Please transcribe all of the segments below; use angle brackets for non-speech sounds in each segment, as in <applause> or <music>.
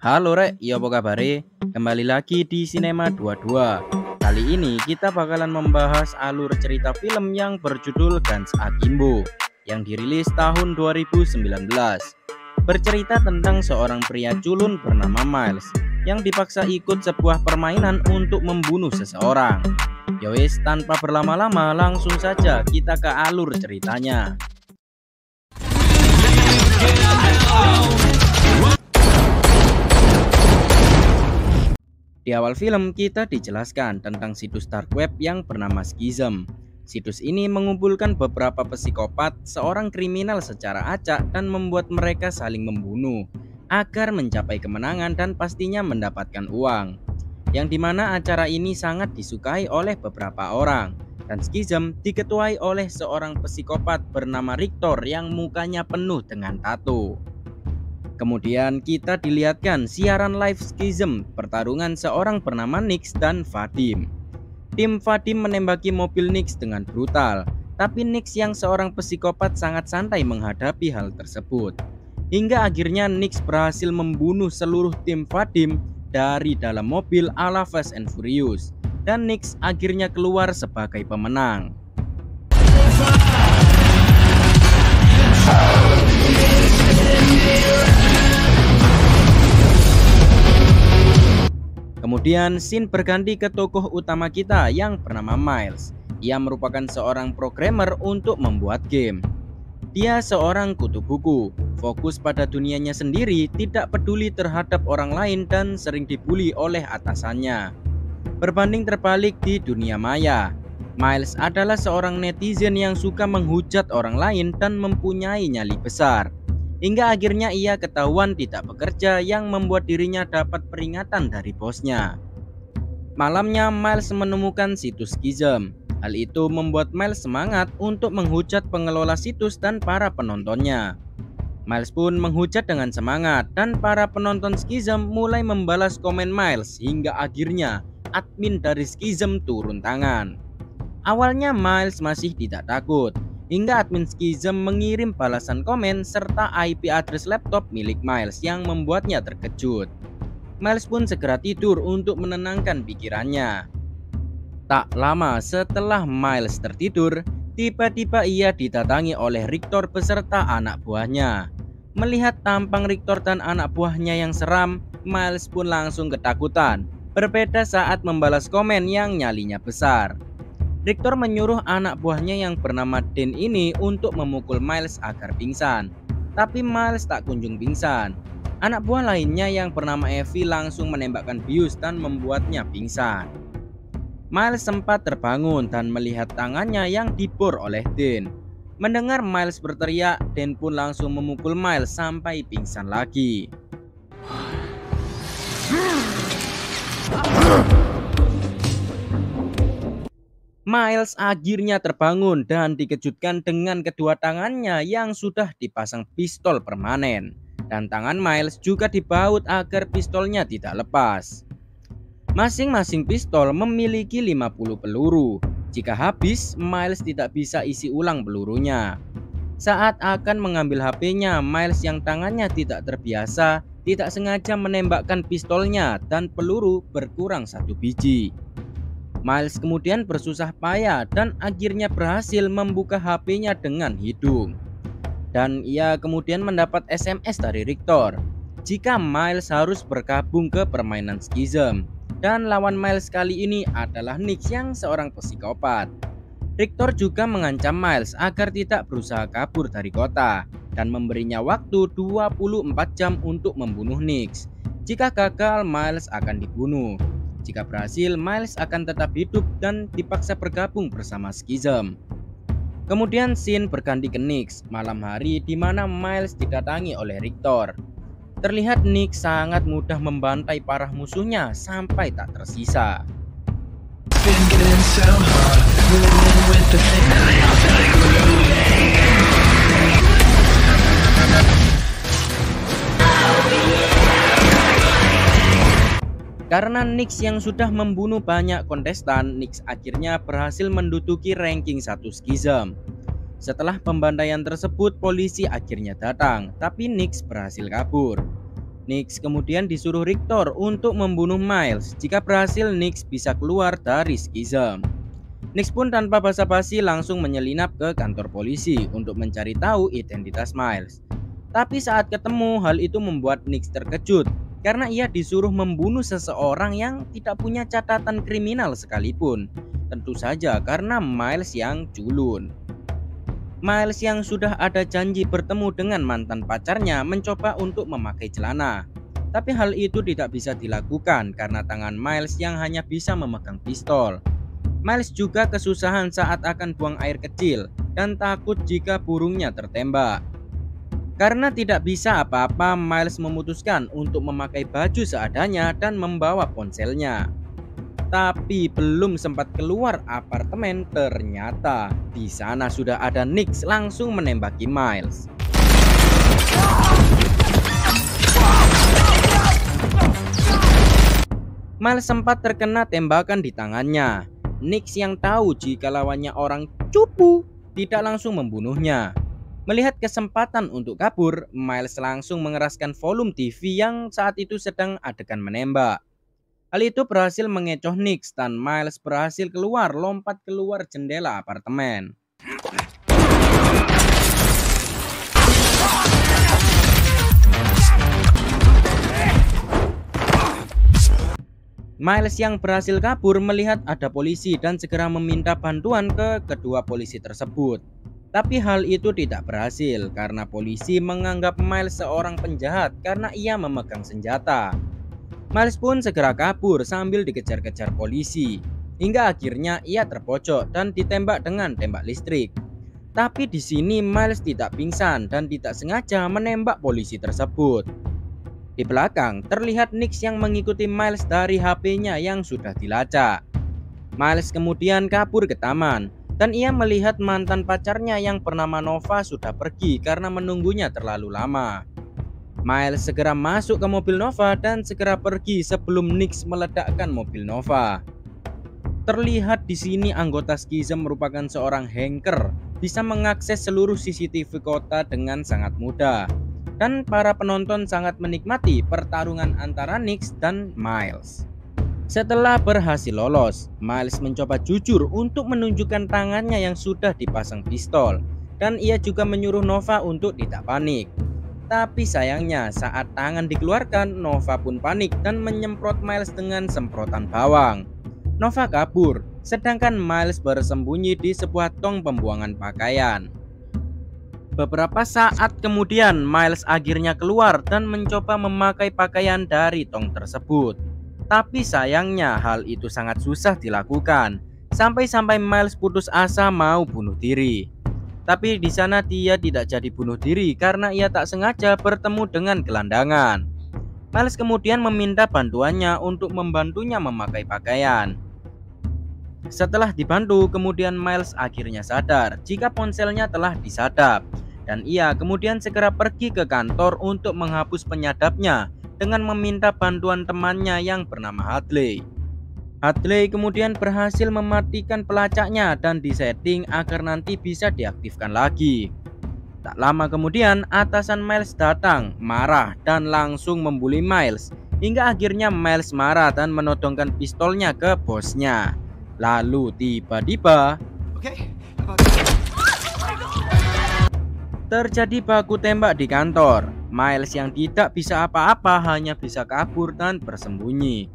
Halo Rek, ya apa kabar? Kembali lagi di Cinema 22 Kali ini kita bakalan membahas alur cerita film yang berjudul Gans Akimbo Yang dirilis tahun 2019 Bercerita tentang seorang pria culun bernama Miles Yang dipaksa ikut sebuah permainan untuk membunuh seseorang. Yowes, tanpa berlama-lama langsung saja kita ke alur ceritanya Di awal film kita dijelaskan tentang situs dark web yang bernama Schism. Situs ini mengumpulkan beberapa psikopat, seorang kriminal secara acak dan membuat mereka saling membunuh agar mencapai kemenangan dan pastinya mendapatkan uang. Yang di mana acara ini sangat disukai oleh beberapa orang dan Schism diketuai oleh seorang psikopat bernama Rictor yang mukanya penuh dengan tato. Kemudian kita dilihatkan siaran live schism pertarungan seorang bernama Nix dan Vadim. Tim Vadim menembaki mobil Nix dengan brutal, tapi Nix yang seorang psikopat sangat santai menghadapi hal tersebut. Hingga akhirnya Nix berhasil membunuh seluruh tim Vadim dari dalam mobil ala Fast and Furious dan Nix akhirnya keluar sebagai pemenang. Kemudian scene berganti ke tokoh utama kita yang bernama Miles. Ia merupakan seorang programmer untuk membuat game. Dia seorang kutu buku, fokus pada dunianya sendiri, tidak peduli terhadap orang lain dan sering dibully oleh atasannya. Berbanding terbalik di dunia maya, Miles adalah seorang netizen yang suka menghujat orang lain dan mempunyai nyali besar. Hingga akhirnya ia ketahuan tidak bekerja yang membuat dirinya dapat peringatan dari bosnya. Malamnya Miles menemukan situs Schism. Hal itu membuat Miles semangat untuk menghujat pengelola situs dan para penontonnya. Miles pun menghujat dengan semangat dan para penonton Schism mulai membalas komen Miles hingga akhirnya admin dari Schism turun tangan. Awalnya Miles masih tidak takut, hingga admin Schism mengirim balasan komen serta IP address laptop milik Miles yang membuatnya terkejut. Miles pun segera tidur untuk menenangkan pikirannya. Tak lama setelah Miles tertidur, tiba-tiba ia didatangi oleh Rictor beserta anak buahnya. Melihat tampang Rictor dan anak buahnya yang seram, Miles pun langsung ketakutan. Berbeda saat membalas komen yang nyalinya besar. Victor menyuruh anak buahnya yang bernama Den ini untuk memukul Miles agar pingsan. Tapi Miles tak kunjung pingsan. Anak buah lainnya yang bernama Evie langsung menembakkan bius dan membuatnya pingsan. Miles sempat terbangun dan melihat tangannya yang dibor oleh Den. Mendengar Miles berteriak, Den pun langsung memukul Miles sampai pingsan lagi. Miles akhirnya terbangun dan dikejutkan dengan kedua tangannya yang sudah dipasang pistol permanen. Dan tangan Miles juga dibaut agar pistolnya tidak lepas. Masing-masing pistol memiliki 50 peluru. Jika habis, Miles tidak bisa isi ulang pelurunya. Saat akan mengambil HP-nya, Miles yang tangannya tidak terbiasa tidak sengaja menembakkan pistolnya dan peluru berkurang satu biji. Miles kemudian bersusah payah dan akhirnya berhasil membuka HP-nya dengan hidung. Dan ia kemudian mendapat SMS dari Rictor jika Miles harus bergabung ke permainan Schism. Dan lawan Miles kali ini adalah Nick yang seorang psikopat. Rictor juga mengancam Miles agar tidak berusaha kabur dari kota dan memberinya waktu 24 jam untuk membunuh Nix. Jika gagal, Miles akan dibunuh. Jika berhasil, Miles akan tetap hidup dan dipaksa bergabung bersama Schism. Kemudian scene berganti ke Nix malam hari di mana Miles didatangi oleh Rictor. Terlihat Nick sangat mudah membantai parah musuhnya sampai tak tersisa. Karena Nix yang sudah membunuh banyak kontestan, Nix akhirnya berhasil menduduki ranking satu Schism. Setelah pembantaian tersebut, polisi akhirnya datang, tapi Nix berhasil kabur. Nix kemudian disuruh Rictor untuk membunuh Miles. Jika berhasil, Nix bisa keluar dari skizem. Nix pun tanpa basa-basi langsung menyelinap ke kantor polisi untuk mencari tahu identitas Miles. Tapi saat ketemu, hal itu membuat Nix terkejut karena ia disuruh membunuh seseorang yang tidak punya catatan kriminal sekalipun. Tentu saja karena Miles yang culun. Miles yang sudah ada janji bertemu dengan mantan pacarnya mencoba untuk memakai celana. Tapi hal itu tidak bisa dilakukan karena tangan Miles yang hanya bisa memegang pistol. Miles juga kesusahan saat akan buang air kecil dan takut jika burungnya tertembak. Karena tidak bisa apa-apa, Miles memutuskan untuk memakai baju seadanya dan membawa ponselnya. Tapi belum sempat keluar apartemen, ternyata di sana sudah ada Nix langsung menembaki Miles. Miles sempat terkena tembakan di tangannya. Nix yang tahu jika lawannya orang cupu tidak langsung membunuhnya. Melihat kesempatan untuk kabur, Miles langsung mengeraskan volume TV yang saat itu sedang adegan menembak. Hal itu berhasil mengecoh Nix dan Miles berhasil keluar lompat keluar jendela apartemen. Miles yang berhasil kabur melihat ada polisi dan segera meminta bantuan ke kedua polisi tersebut. Tapi hal itu tidak berhasil karena polisi menganggap Miles seorang penjahat karena ia memegang senjata. Miles pun segera kabur sambil dikejar-kejar polisi. Hingga akhirnya ia terpojok dan ditembak dengan tembak listrik. Tapi di sini Miles tidak pingsan dan tidak sengaja menembak polisi tersebut. Di belakang terlihat Nix yang mengikuti Miles dari HP-nya yang sudah dilacak. Miles kemudian kabur ke taman dan ia melihat mantan pacarnya yang bernama Nova sudah pergi karena menunggunya terlalu lama. Miles segera masuk ke mobil Nova dan segera pergi sebelum Nix meledakkan mobil Nova. Terlihat di sini anggota Skizem merupakan seorang hacker, bisa mengakses seluruh CCTV kota dengan sangat mudah. Dan para penonton sangat menikmati pertarungan antara Nix dan Miles. Setelah berhasil lolos, Miles mencoba jujur untuk menunjukkan tangannya yang sudah dipasang pistol. Dan ia juga menyuruh Nova untuk tidak panik. Tapi sayangnya saat tangan dikeluarkan, Nova pun panik dan menyemprot Miles dengan semprotan bawang. Nova kabur, sedangkan Miles bersembunyi di sebuah tong pembuangan pakaian. Beberapa saat kemudian, Miles akhirnya keluar dan mencoba memakai pakaian dari tong tersebut. Tapi sayangnya hal itu sangat susah dilakukan, sampai-sampai Miles putus asa mau bunuh diri. Tapi di sana dia tidak jadi bunuh diri karena ia tak sengaja bertemu dengan gelandangan. Miles kemudian meminta bantuannya untuk membantunya memakai pakaian. Setelah dibantu, kemudian Miles akhirnya sadar jika ponselnya telah disadap dan ia kemudian segera pergi ke kantor untuk menghapus penyadapnya dengan meminta bantuan temannya yang bernama Hadley. Hadley kemudian berhasil mematikan pelacaknya dan disetting agar nanti bisa diaktifkan lagi. Tak lama kemudian atasan Miles datang, marah dan langsung membuli Miles hingga akhirnya Miles marah dan menodongkan pistolnya ke bosnya. Lalu tiba-tiba terjadi baku tembak di kantor. Miles yang tidak bisa apa-apa hanya bisa kabur dan bersembunyi.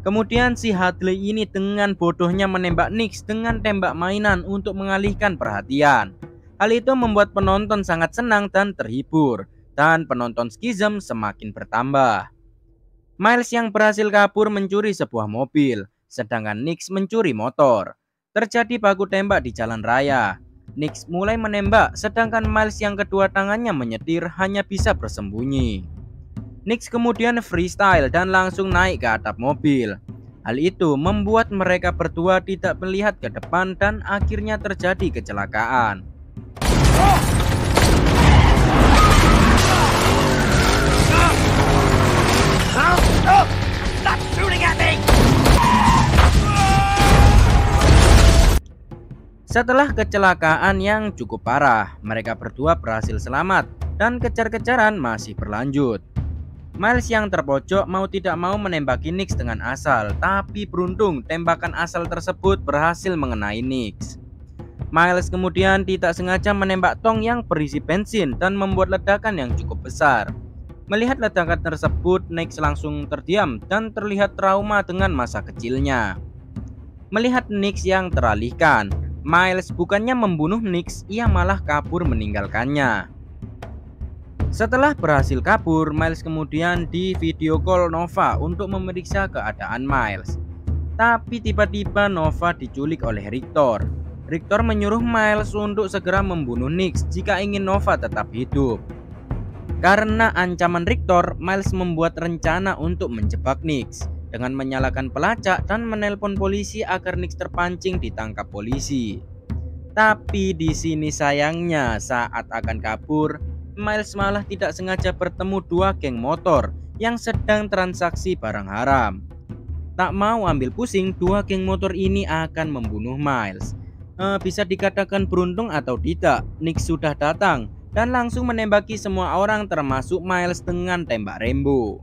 Kemudian si Hadley ini dengan bodohnya menembak Nix dengan tembak mainan untuk mengalihkan perhatian. Hal itu membuat penonton sangat senang dan terhibur, dan penonton skizem semakin bertambah. Miles yang berhasil kabur mencuri sebuah mobil, sedangkan Nix mencuri motor. Terjadi baku tembak di jalan raya. Nix mulai menembak, sedangkan Miles yang kedua tangannya menyetir hanya bisa bersembunyi. Nix kemudian freestyle dan langsung naik ke atap mobil. Hal itu membuat mereka berdua tidak melihat ke depan dan akhirnya terjadi kecelakaan. Setelah kecelakaan yang cukup parah, mereka berdua berhasil selamat dan kejar-kejaran masih berlanjut. Miles yang terpojok mau tidak mau menembaki Nix dengan asal, tapi beruntung tembakan asal tersebut berhasil mengenai Nix. Miles kemudian tidak sengaja menembak tong yang berisi bensin dan membuat ledakan yang cukup besar. Melihat ledakan tersebut, Nix langsung terdiam dan terlihat trauma dengan masa kecilnya. Melihat Nix yang teralihkan, Miles bukannya membunuh Nix, ia malah kabur meninggalkannya. Setelah berhasil kabur, Miles kemudian di video call Nova untuk memeriksa keadaan Miles. Tapi tiba-tiba Nova diculik oleh Richter. Richter menyuruh Miles untuk segera membunuh Nix jika ingin Nova tetap hidup. Karena ancaman Richter, Miles membuat rencana untuk menjebak Nix dengan menyalakan pelacak dan menelpon polisi agar Nix terpancing ditangkap polisi. Tapi di sini sayangnya saat akan kabur, Miles malah tidak sengaja bertemu dua geng motor yang sedang transaksi barang haram. Tak mau ambil pusing, dua geng motor ini akan membunuh Miles. E, bisa dikatakan beruntung atau tidak, Nick sudah datang dan langsung menembaki semua orang termasuk Miles dengan tembak Rainbow.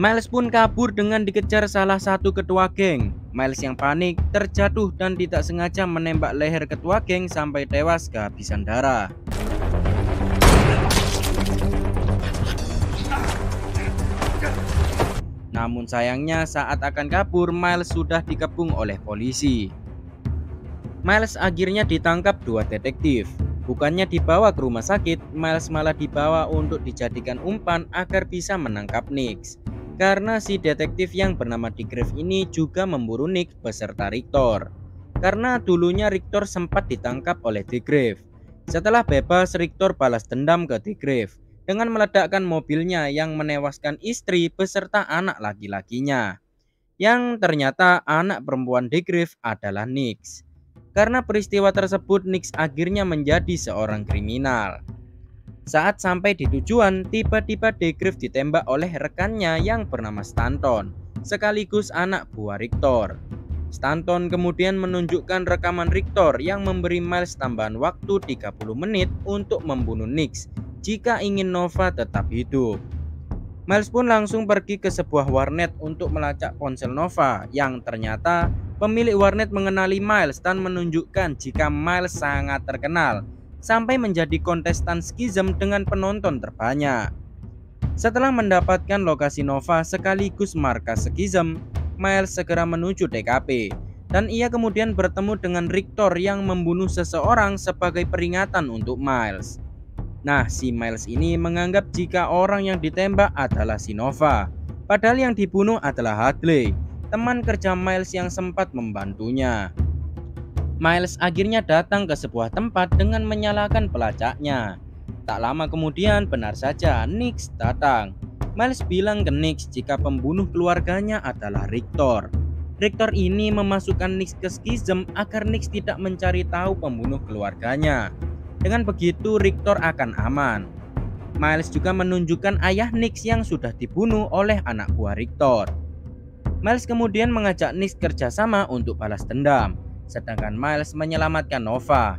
Miles pun kabur dengan dikejar salah satu ketua geng. Miles yang panik terjatuh dan tidak sengaja menembak leher ketua geng sampai tewas kehabisan darah. Namun sayangnya saat akan kabur Miles sudah dikepung oleh polisi. Miles akhirnya ditangkap dua detektif. Bukannya dibawa ke rumah sakit, Miles malah dibawa untuk dijadikan umpan agar bisa menangkap Nix karena si detektif yang bernama Dick ini juga memburu Nick beserta Richter. Karena dulunya Richter sempat ditangkap oleh Dick Setelah bebas, Richter balas dendam ke Dick dengan meledakkan mobilnya yang menewaskan istri beserta anak laki-lakinya. Yang ternyata anak perempuan Dick adalah Nix. Karena peristiwa tersebut, Nix akhirnya menjadi seorang kriminal. Saat sampai di tujuan, tiba-tiba Degriff ditembak oleh rekannya yang bernama Stanton, sekaligus anak buah Richter. Stanton kemudian menunjukkan rekaman Richter yang memberi Miles tambahan waktu 30 menit untuk membunuh Nix jika ingin Nova tetap hidup. Miles pun langsung pergi ke sebuah warnet untuk melacak ponsel Nova yang ternyata pemilik warnet mengenali Miles dan menunjukkan jika Miles sangat terkenal sampai menjadi kontestan skizem dengan penonton terbanyak. Setelah mendapatkan lokasi Nova sekaligus markas skizem, Miles segera menuju TKP dan ia kemudian bertemu dengan Richter yang membunuh seseorang sebagai peringatan untuk Miles. Nah, si Miles ini menganggap jika orang yang ditembak adalah si Nova, padahal yang dibunuh adalah Hadley, teman kerja Miles yang sempat membantunya. Miles akhirnya datang ke sebuah tempat dengan menyalakan pelacaknya. Tak lama kemudian benar saja Nix datang. Miles bilang ke Nix jika pembunuh keluarganya adalah Richter. Richter ini memasukkan Nix ke skizem agar Nix tidak mencari tahu pembunuh keluarganya. Dengan begitu Richter akan aman. Miles juga menunjukkan ayah Nix yang sudah dibunuh oleh anak buah Richter. Miles kemudian mengajak Nix kerjasama untuk balas dendam sedangkan Miles menyelamatkan Nova.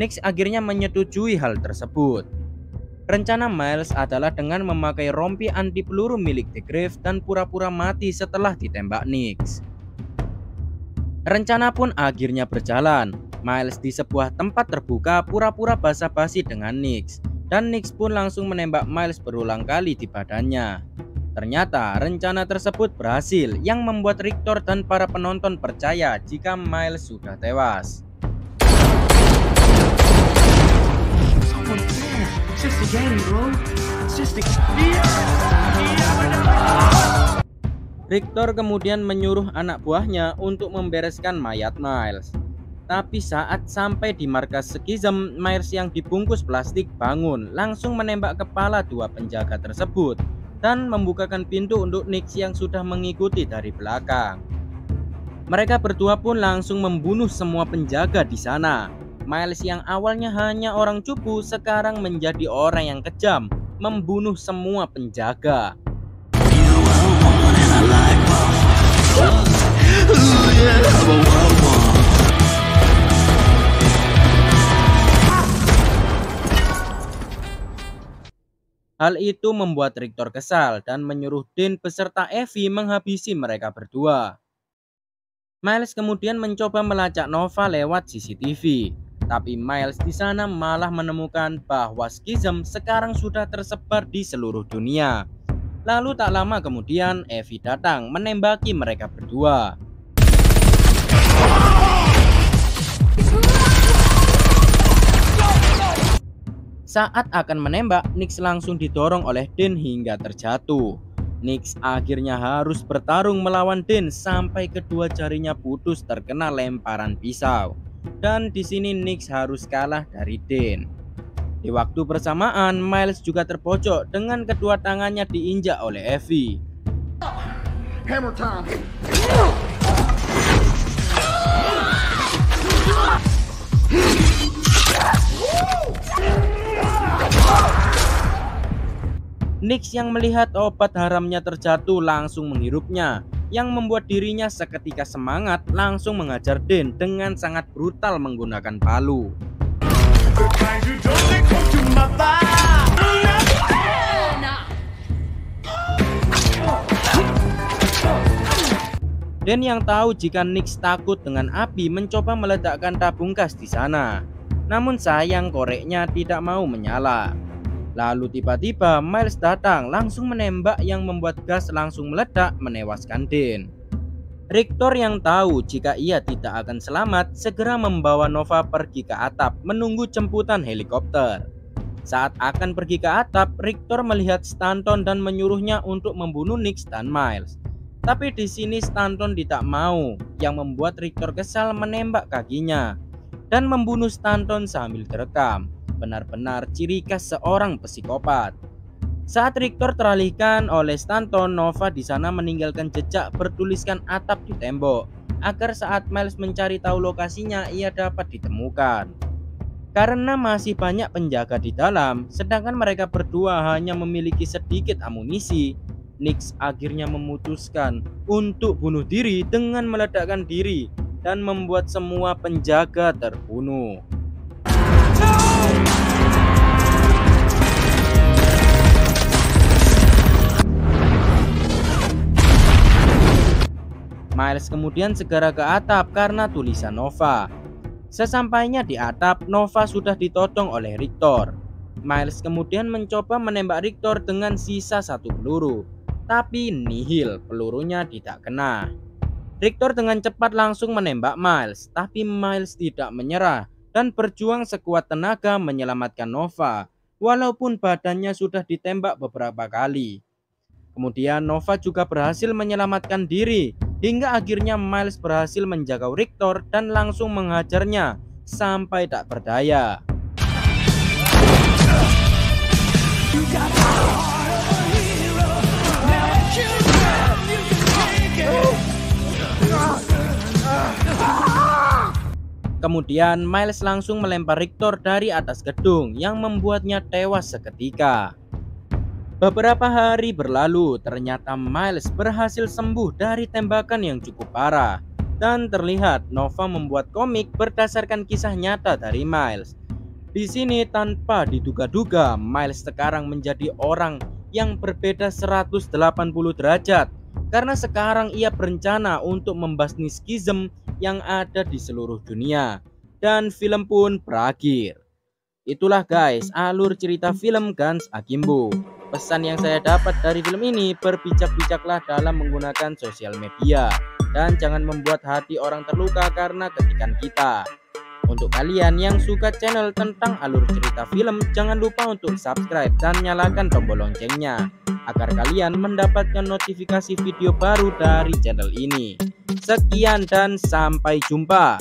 Nix akhirnya menyetujui hal tersebut. Rencana Miles adalah dengan memakai rompi anti peluru milik The Grave dan pura-pura mati setelah ditembak Nix. Rencana pun akhirnya berjalan. Miles di sebuah tempat terbuka pura-pura basa-basi dengan Nix, dan Nix pun langsung menembak Miles berulang kali di badannya. Ternyata rencana tersebut berhasil yang membuat Richter dan para penonton percaya jika Miles sudah tewas. Richter kemudian menyuruh anak buahnya untuk membereskan mayat Miles. Tapi saat sampai di markas skizem, Miles yang dibungkus plastik bangun, langsung menembak kepala dua penjaga tersebut dan membukakan pintu untuk Nix yang sudah mengikuti dari belakang. Mereka berdua pun langsung membunuh semua penjaga di sana. Miles yang awalnya hanya orang cupu sekarang menjadi orang yang kejam, membunuh semua penjaga. You Hal itu membuat Victor kesal dan menyuruh Dean beserta Evie menghabisi mereka berdua. Miles kemudian mencoba melacak Nova lewat CCTV, tapi Miles di sana malah menemukan bahwa skism sekarang sudah tersebar di seluruh dunia. Lalu tak lama kemudian Evie datang menembaki mereka berdua. <laughs> Saat akan menembak, Nix langsung didorong oleh Dean hingga terjatuh. Nix akhirnya harus bertarung melawan Dean sampai kedua jarinya putus terkena lemparan pisau. Dan di sini Nix harus kalah dari Dean. Di waktu bersamaan, Miles juga terpojok dengan kedua tangannya diinjak oleh Evie. Hammer time. Nix yang melihat obat haramnya terjatuh langsung menghirupnya yang membuat dirinya seketika semangat langsung mengajar Den dengan sangat brutal menggunakan palu. Den yang tahu jika Nix takut dengan api mencoba meledakkan tabung gas di sana. Namun sayang koreknya tidak mau menyala. Lalu tiba-tiba Miles datang langsung menembak yang membuat gas langsung meledak menewaskan Dean. Richter yang tahu jika ia tidak akan selamat segera membawa Nova pergi ke atap menunggu jemputan helikopter. Saat akan pergi ke atap, Richter melihat Stanton dan menyuruhnya untuk membunuh Nix dan Miles. Tapi di sini Stanton tidak mau, yang membuat Richter kesal menembak kakinya dan membunuh Stanton sambil terekam benar-benar ciri khas seorang psikopat. Saat Richter teralihkan oleh Stanton, Nova di sana meninggalkan jejak bertuliskan atap di tembok agar saat Miles mencari tahu lokasinya ia dapat ditemukan. Karena masih banyak penjaga di dalam, sedangkan mereka berdua hanya memiliki sedikit amunisi, Nix akhirnya memutuskan untuk bunuh diri dengan meledakkan diri dan membuat semua penjaga terbunuh. Miles kemudian segera ke atap karena tulisan Nova. Sesampainya di atap, Nova sudah ditodong oleh Richter. Miles kemudian mencoba menembak Richter dengan sisa satu peluru, tapi nihil, pelurunya tidak kena. Richter dengan cepat langsung menembak Miles, tapi Miles tidak menyerah dan berjuang sekuat tenaga menyelamatkan Nova, walaupun badannya sudah ditembak beberapa kali. Kemudian Nova juga berhasil menyelamatkan diri hingga akhirnya Miles berhasil menjaga Richter dan langsung menghajarnya sampai tak berdaya. Kemudian Miles langsung melempar Richter dari atas gedung yang membuatnya tewas seketika. Beberapa hari berlalu, ternyata Miles berhasil sembuh dari tembakan yang cukup parah. Dan terlihat Nova membuat komik berdasarkan kisah nyata dari Miles. Di sini tanpa diduga-duga, Miles sekarang menjadi orang yang berbeda 180 derajat karena sekarang ia berencana untuk membasmi skism yang ada di seluruh dunia. Dan film pun berakhir. Itulah guys alur cerita film Guns Akimbo. Pesan yang saya dapat dari film ini berbijak-bijaklah dalam menggunakan sosial media. Dan jangan membuat hati orang terluka karena ketikan kita. Untuk kalian yang suka channel tentang alur cerita film, jangan lupa untuk subscribe dan nyalakan tombol loncengnya agar kalian mendapatkan notifikasi video baru dari channel ini. Sekian dan sampai jumpa.